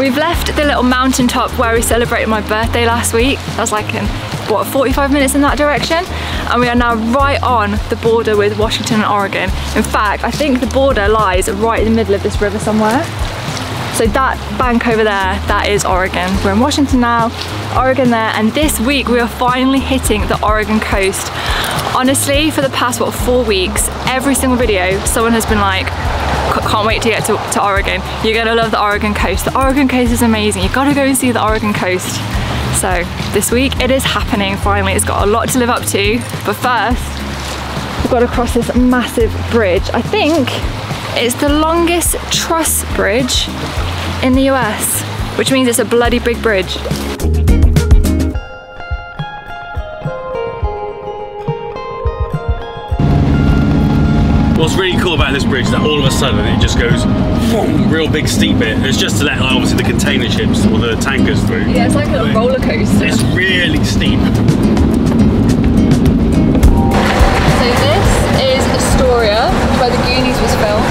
We've left the little mountaintop where we celebrated my birthday last week. That was like in, what, 45 minutes in that direction? And we are now right on the border with Washington and Oregon. In fact, I think the border lies right in the middle of this river somewhere. So that bank over there, that is Oregon. We're in Washington now, Oregon there, and this week we are finally hitting the Oregon coast. Honestly, for the past, what, four weeks, every single video, someone has been like, can't wait to get to, to Oregon. You're gonna love the Oregon coast. The Oregon coast is amazing. You've gotta go and see the Oregon coast. So this week it is happening finally. It's got a lot to live up to, but first, we've got to cross this massive bridge. I think it's the longest truss bridge in the US, which means it's a bloody big bridge. What's really cool about this bridge is that all of a sudden it just goes boom, real big steep bit. It's just to let like, obviously the container ships or the tankers through. Yeah, it's like a little roller coaster. It's really steep. So this is Astoria, where the Goonies was filmed.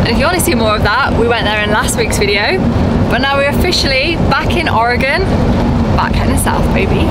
And if you want to see more of that, we went there in last week's video. But now we're officially back in Oregon, back heading south, baby.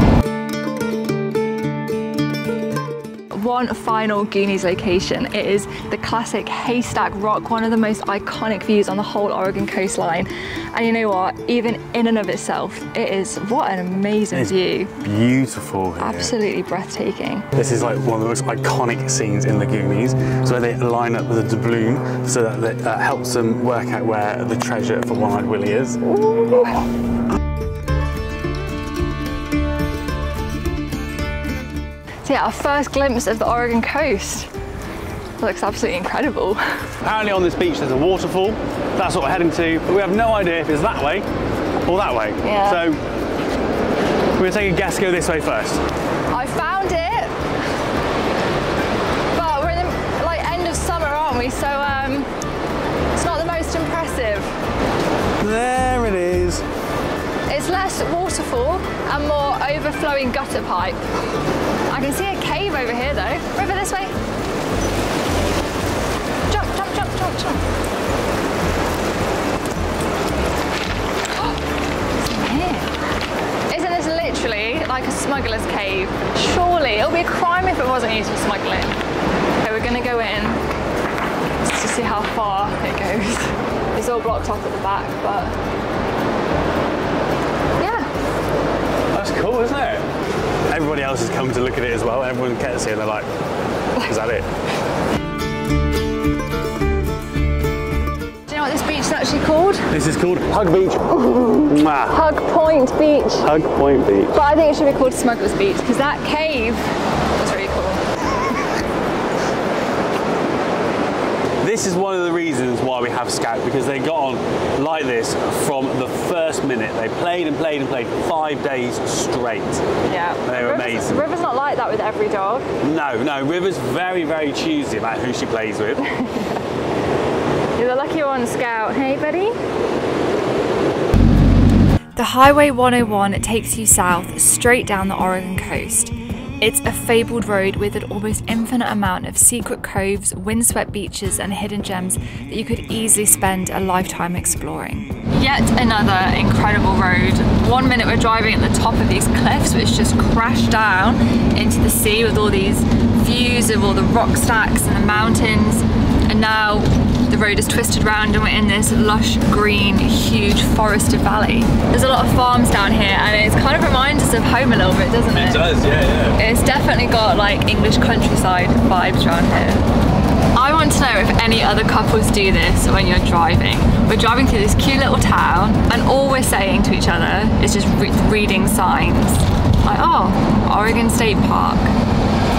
One final Goonies location. It is the classic Haystack Rock, one of the most iconic views on the whole Oregon coastline. And you know what? Even in and of itself, it is what an amazing It's view. beautiful here. Absolutely breathtaking. This is like one of the most iconic scenes in the Goonies. So where they line up with the doubloon so that it helps them work out where the treasure for One-Eyed Willie is. So yeah, our first glimpse of the Oregon coast. Looks absolutely incredible. Apparently on this beach there's a waterfall. That's what we're heading to, but we have no idea if it's that way or that way. Yeah. So we're gonna take a guess, go this way first. Less waterfall and more overflowing gutter pipe. I can see a cave over here though. River this way. Jump, jump, jump, jump, jump. Isn't this literally like a smuggler's cave? Surely it'll be a crime if it wasn't used for smuggling. Okay, we're gonna go in just to see how far it goes. It's all blocked off at the back, but That's cool, isn't it? Everybody else has come to look at it as well. Everyone gets here and they're like, is that it? Do you know what this beach is actually called? This is called Hug Beach. Hug Point Beach. Hug Point Beach. But I think it should be called Smuggler's Beach because that cave was really cool. This is one of the reasons why we have Scout because they got on like this from the first minute. They played and played and played five days straight. Yeah. They were River's, amazing. River's not like that with every dog. No, no, River's very, very choosy about who she plays with. You're the lucky one, Scout. Hey, buddy. The Highway 101 takes you south straight down the Oregon coast. It's a fabled road with an almost infinite amount of secret coves, windswept beaches, and hidden gems that you could easily spend a lifetime exploring. Yet another incredible road. One minute we're driving at the top of these cliffs, which just crash down into the sea with all these views of all the rock stacks and the mountains. And now the road is twisted round and we're in this lush green, huge forested valley. There's a lot of farms down here and it kind of reminds us of home a little bit, doesn't it? it? does, yeah, yeah. It's definitely got like English countryside vibes around here. I want to know if any other couples do this when you're driving. We're driving through this cute little town and all we're saying to each other is just re reading signs. Like, oh, Oregon State Park.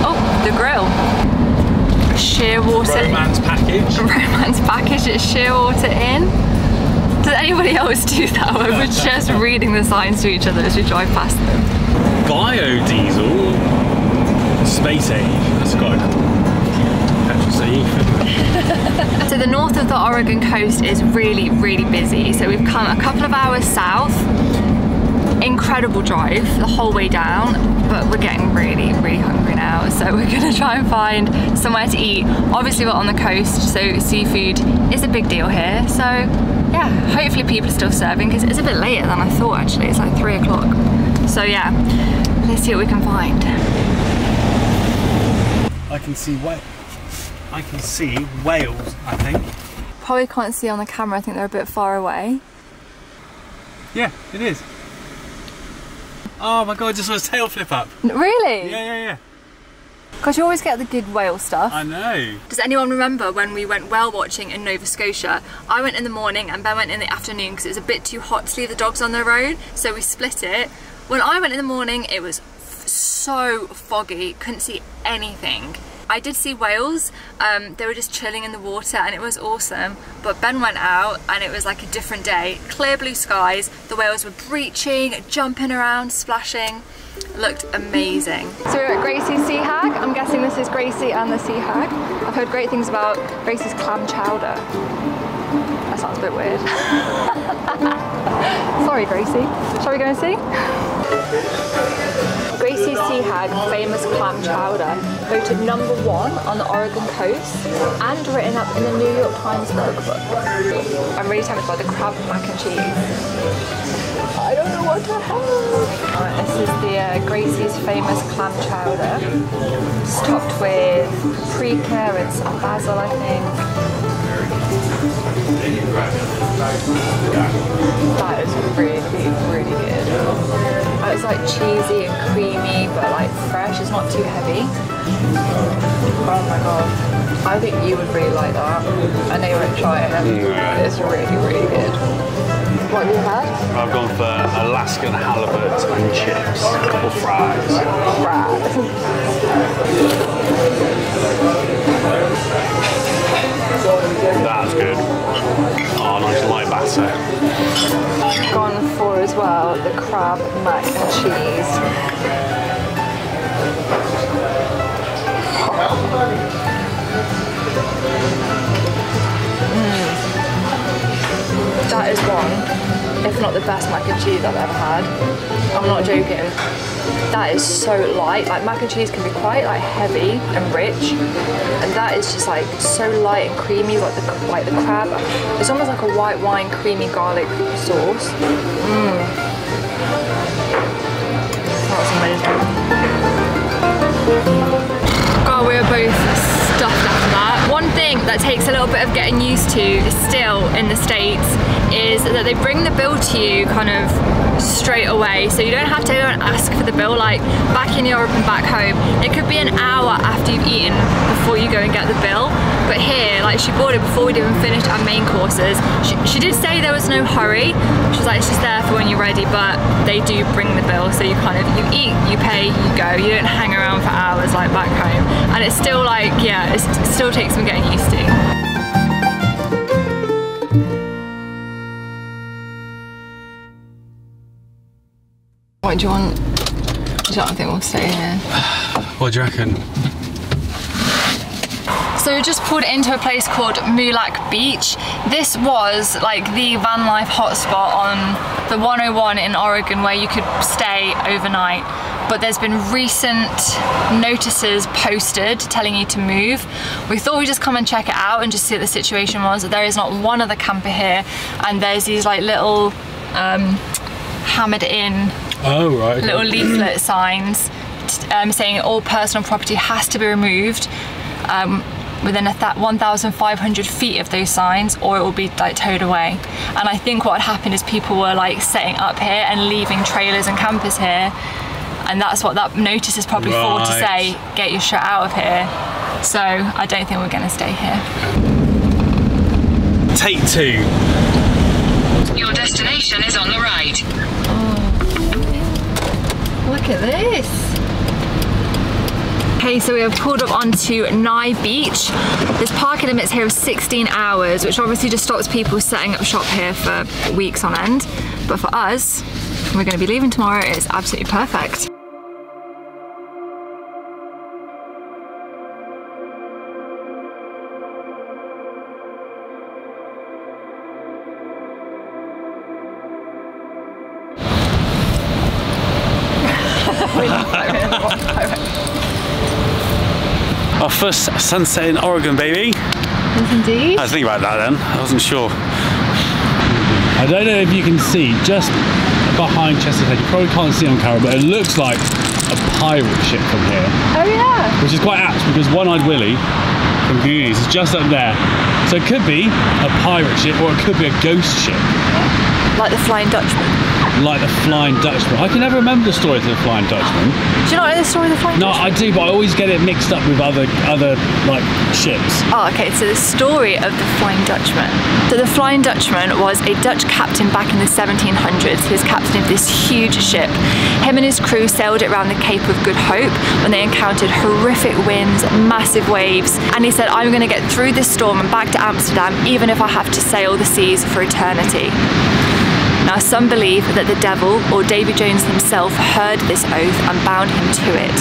Oh, the grill. Shearwater. Romance package. Romance package at Shearwater Inn. Does anybody else do that where we're just reading the signs to each other as we drive past them? Biodiesel. Space age. That's quite cool. Petrol station. So the north of the Oregon coast is really, really busy. So we've come a couple of hours south. Incredible drive the whole way down, but we're getting really, really hungry now. So we're gonna try and find somewhere to eat. Obviously we're on the coast, so seafood is a big deal here. So yeah, hopefully people are still serving because it's a bit later than I thought actually. It's like three o'clock. So yeah, let's see what we can find. I can see wh- I can see whales. I think. Probably can't see on the camera, I think they're a bit far away. Yeah, it is. Oh my god! I just saw his tail flip up. Really? Yeah, yeah, yeah. Because you always get the good whale stuff. I know. Does anyone remember when we went whale watching in Nova Scotia? I went in the morning and Ben went in the afternoon because it was a bit too hot to leave the dogs on their own, so we split it. When I went in the morning, it was f- so foggy, couldn't see anything. I did see whales, um, they were just chilling in the water and it was awesome. But Ben went out and it was like a different day. Clear blue skies, the whales were breaching, jumping around, splashing. Looked amazing. So we're at Gracie's Sea Hag. I'm guessing this is Gracie and the Sea Hag. I've heard great things about Gracie's clam chowder. That sounds a bit weird. Sorry, Gracie. Shall we go and see? Sea famous clam chowder, voted number one on the Oregon coast and written up in the New York Times cookbook. I'm really tempted by the crab mac and cheese. I don't know what to have. Alright, this is the uh, Gracie's famous clam chowder. Topped with paprika and some basil, I think. That is really, really good. Uh, It's like cheesy and creamy, but like fresh. It's not too heavy. Oh my god. I think you would really like that. I know you won't try it. It's really, really good. What have you had? I've gone for Alaskan halibut and chips or fries. That's mac and cheese. Mm. That is one, if not the best mac and cheese I've ever had. I'm not joking. That is so light. Like mac and cheese can be quite like heavy and rich, and that is just like so light and creamy, like the like the crab. It's almost like a white wine creamy garlic sauce. Mmm. That takes a little bit of getting used to still in the States is that they bring the bill to you kind of straight away. So you don't have to go and ask for the bill. Like back in Europe and back home, it could be an hour after you've eaten before you go and get the bill. But here, like she bought it before we'd even finished our main courses. She, she did say there was no hurry. she's like, it's just there for when you're ready, but they do bring the bill. So you kind of, you eat, you pay, you go. You don't hang around for hours like back home. And it's still like, yeah, it still takes some getting used to. What do you want? I don't think we'll stay here. What do you reckon? So we just pulled into a place called Moolack Beach. This was like the van life hotspot on the 101 in Oregon where you could stay overnight. But there's been recent notices posted telling you to move. We thought we'd just come and check it out and just see what the situation was. There is not one other camper here and there's these like little um, hammered in Oh, right. little leaflet signs um, saying all personal property has to be removed um, within a th 1,500 feet of those signs or it will be like towed away. And I think what had happened is people were like setting up here and leaving trailers and campers here. And that's what that notice is probably for to say, get your shit out of here. So I don't think we're gonna stay here. Take two. Your destination is on the right. Look at this. Okay, so we have pulled up onto Nye Beach. There's parking limits here of 16 hours, which obviously just stops people setting up shop here for weeks on end. But for us, we're gonna be leaving tomorrow. It's absolutely perfect. Sunset in Oregon, baby. Yes, indeed. I was thinking about that then. I wasn't sure. I don't know if you can see just behind Chesterhead. You probably can't see on camera, but it looks like a pirate ship from here, Oh yeah. which is quite apt because One-Eyed Willie from Goonies is just up there. So it could be a pirate ship or it could be a ghost ship, Like the Flying Dutchman. like the Flying Dutchman. I can never remember the story of the Flying Dutchman. Do you not know the story of the Flying No, Dutchman? No, I do, but I always get it mixed up with other other like ships. Oh, okay. So the story of the Flying Dutchman. So the Flying Dutchman was a Dutch captain back in the 1700s. He was captain of this huge ship. Him and his crew sailed it around the Cape of Good Hope when they encountered horrific winds, massive waves, and he said, "I'm going to get through this storm and back to Amsterdam, even if I have to sail the seas for eternity." Now, some believe that the devil or Davy Jones himself heard this oath and bound him to it,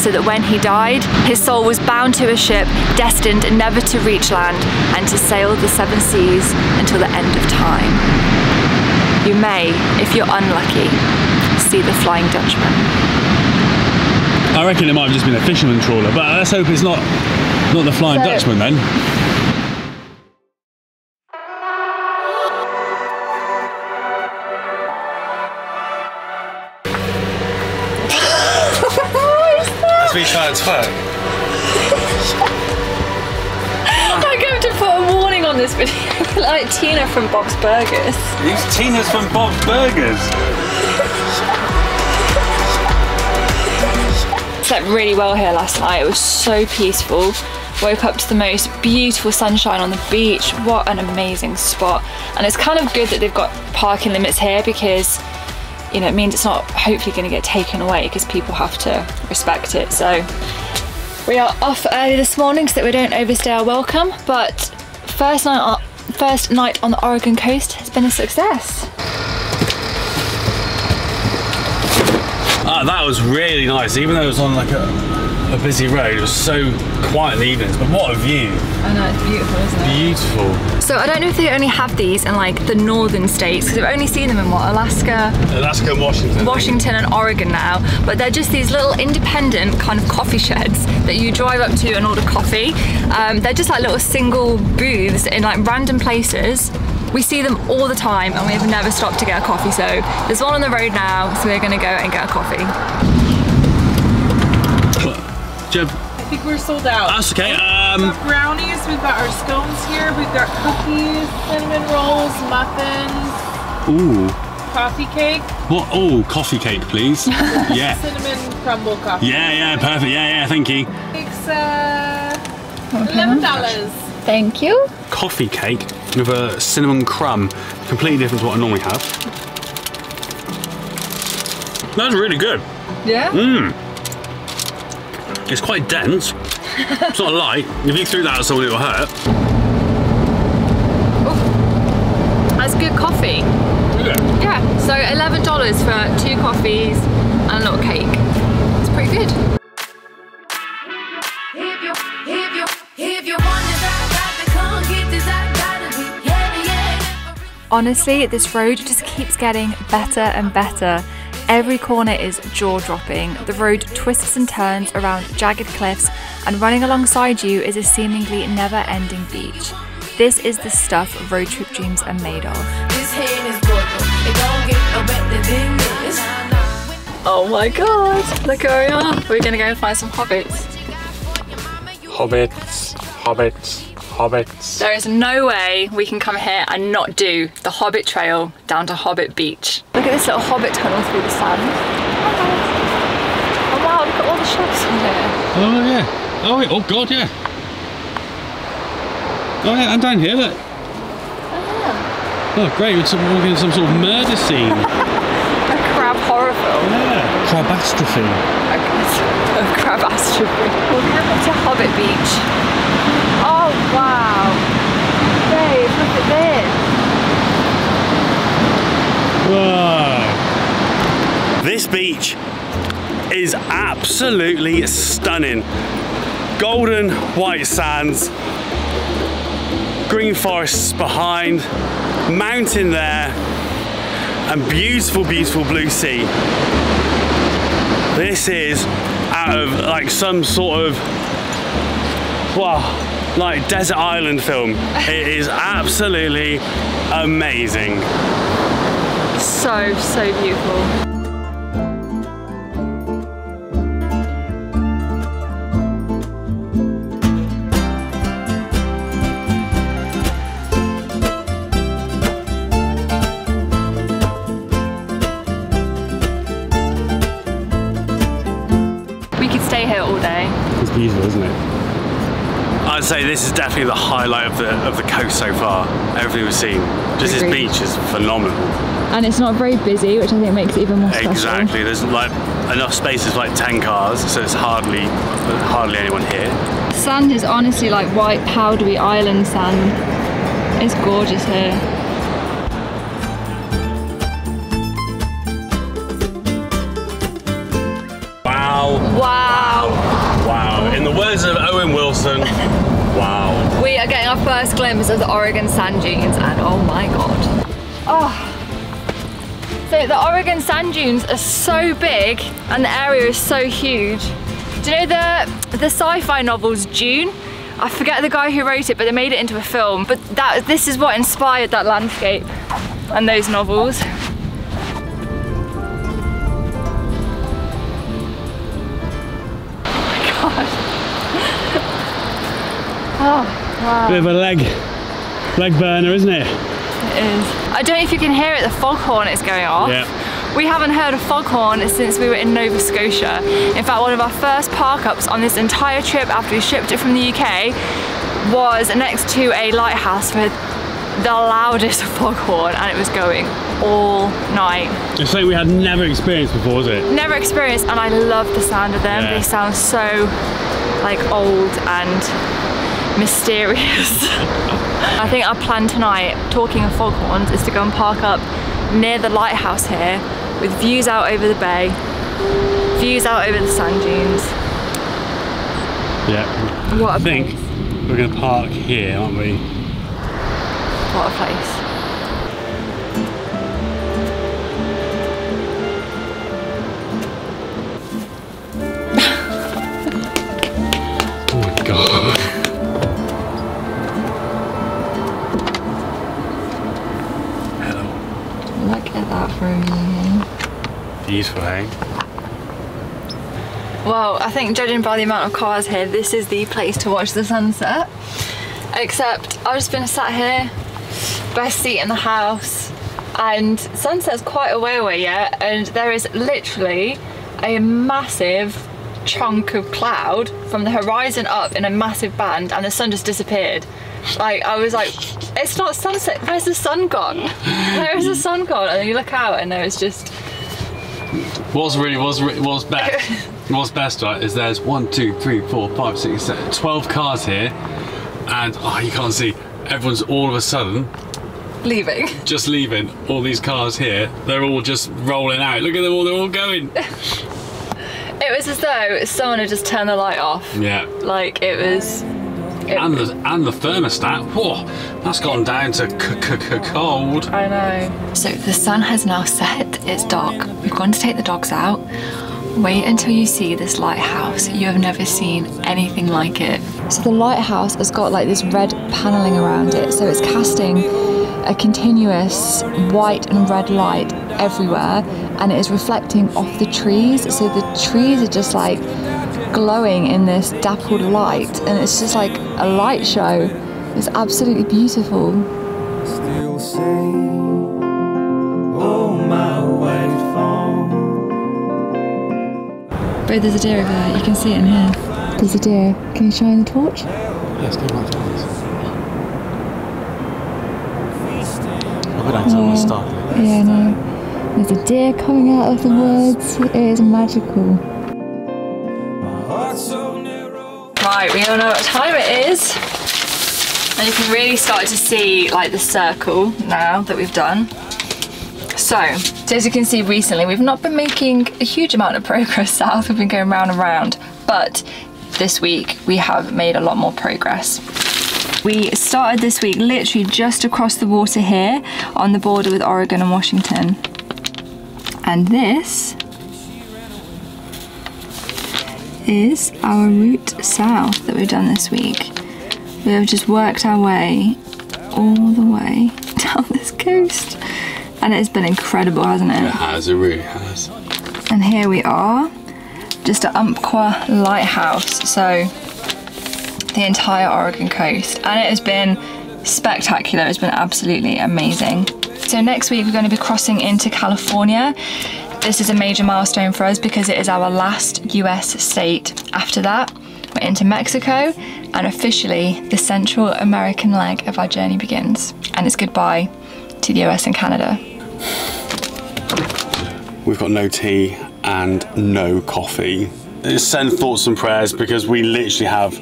so that when he died, his soul was bound to a ship destined never to reach land and to sail the seven seas until the end of time. You may, if you're unlucky, see the Flying Dutchman. I reckon it might have just been a fisherman trawler, but let's hope it's not not the Flying So- Dutchman then. That's me trying to twerk. I'm going to put a warning on this video, like Tina from Bob's Burgers. These Tina's from Bob's Burgers. slept really well here last night. It was so peaceful. Woke up to the most beautiful sunshine on the beach. What an amazing spot. And it's kind of good that they've got parking limits here because you know it means it's not hopefully going to get taken away because people have to respect it. So we are off early this morning so that we don't overstay our welcome. But first night on, first night on the Oregon coast has been a success. Ah, that was really nice, even though it was on like a, a busy road. It was so quiet in the evenings, but what a view! I know it's beautiful, isn't it? Beautiful. So I don't know if they only have these in like the northern states because I've only seen them in what Alaska, Alaska and Washington. Washington, and Oregon now. But they're just these little independent kind of coffee sheds that you drive up to and order coffee. Um, they're just like little single booths in like random places. We see them all the time and we've never stopped to get a coffee. So there's one on the road now, so we're gonna go and get a coffee. Jeb, I think we're sold out. that's okay. Um, We've got brownies, we've got our scones here, we've got cookies, cinnamon rolls, muffins, ooh, coffee cake, what? Oh, coffee cake, please. yeah. cinnamon crumble coffee. Yeah, yeah, perfect. Yeah, yeah, thank you. It's uh, eleven dollars. Thank you. Coffee cake with a cinnamon crumb, completely different to what I normally have. That's really good. Yeah. It's quite dense. it's not light. If you threw that at someone, it will hurt. That's good coffee. Yeah, so $11 for two coffees and a little cake. It's pretty good. Yeah. Honestly, this road just keeps getting better and better. Every corner is jaw dropping. The road twists and turns around jagged cliffs, and running alongside you is a seemingly never ending beach. This is the stuff road trip dreams are made of. This hand is broken, it don't get no better than this. Oh my god, look where we are. We're gonna go and find some hobbits. Hobbits, hobbits, hobbits. There is no way we can come here and not do the Hobbit Trail down to Hobbit Beach. Look at this little Hobbit tunnel through the sand. Oh wow, look at all the shops on here. Oh yeah. Oh, yeah. oh god, yeah. Oh yeah, and down here, look. Oh, oh great, we're some- we're getting some sort of murder scene. A crab horror film. yeah. Crabastrophe. of crabastrophe. We're coming to Hobbit Beach. Oh wow. Babe, look at this. Whoa. This beach is absolutely stunning. Golden white sands, green forests behind, mountain there, and beautiful, beautiful blue sea. This is out of like some sort of wow, like desert island film. it is absolutely amazing. So, so beautiful. Say this is definitely the highlight of the of the coast so far. Everything we've seen. Just this beach is phenomenal. And it's not very busy, which I think makes it even more special. Exactly. There's like enough spaces for like ten cars, so it's hardly hardly anyone here. The Sand is honestly like white powdery island sand. It's gorgeous here. Are getting our first glimpse of the Oregon sand dunes and oh my god. Oh. So the Oregon sand dunes are so big and the area is so huge. Do you know the, the sci-fi novels Dune? I forget the guy who wrote it, but they made it into a film. But that this is what inspired that landscape and those novels. Bit of a leg leg burner, isn't it? It is. I don't know if you can hear it, the foghorn is going off. Yeah. We haven't heard a foghorn since we were in Nova Scotia. In fact, one of our first park ups on this entire trip after we shipped it from the UK was next to a lighthouse with the loudest foghorn and it was going all night. It's something we had never experienced before, was it? Never experienced and I love the sound of them. Yeah. They sound so like old and mysterious. I think our plan tonight, talking of foghorns, is to go and park up near the lighthouse here with views out over the bay, views out over the sand dunes. Yeah. What I think place. we're gonna park here, aren't we? What a place. Look at that for a view. Beautiful, eh? Well, I think judging by the amount of cars here, this is the place to watch the sunset. Except I've just been sat here, best seat in the house, and sunset's quite a way away yet, and there is literally a massive chunk of cloud from the horizon up in a massive band, and the sun just disappeared. Like I was like, it's not sunset. Where's the sun gone? Where is the sun gone? And you look out, and there is just What's really what's re- what's best what's best right is there's one, two, three, four, five, six, seven, twelve cars here, and oh you can't see. Everyone's all of a sudden leaving. just leaving. All these cars here, they're all just rolling out. Look at them all, they're all going. It was as though someone had just turned the light off. Yeah. Like it was. It, And the and the thermostat, whoa, that's gone down to c- c- c- cold. I know. So the sun has now set. It's dark. We've gone to take the dogs out. Wait until you see this lighthouse. You have never seen anything like it. So the lighthouse has got like this red paneling around it. So it's casting a continuous white and red light everywhere and it is reflecting off the trees. So the trees are just like glowing in this dappled light and it's just like a light show. It's absolutely beautiful. still say, Oh, my white fawn. Bro, there's a deer over there. You can see it in here. There's a deer. Can you shine the torch? Let's go back to this. Look at that on the start. Yeah, no. There's a deer coming out of the woods. It is magical. Right, we all know what time it is. And you can really start to see like the circle now that we've done. So, so as you can see recently, we've not been making a huge amount of progress south. We've been going round and round. But this week we have made a lot more progress. We started this week literally just across the water here on the border with Oregon and Washington. And this is our route south that we've done this week. We have just worked our way all the way down this coast. And it's been incredible, hasn't It it? has, it really has. And here we are, just at Umpqua Lighthouse. So the entire Oregon coast. And it has been spectacular. It's been absolutely amazing. So next week we're going to be crossing into California. This is a major milestone for us because it is our last US state. After that, we're into Mexico and officially the Central American leg of our journey begins. And it's goodbye to the US and Canada. We've got no tea and no coffee. Send thoughts and prayers because we literally have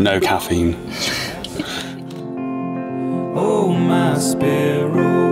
no caffeine. Oh, my spirit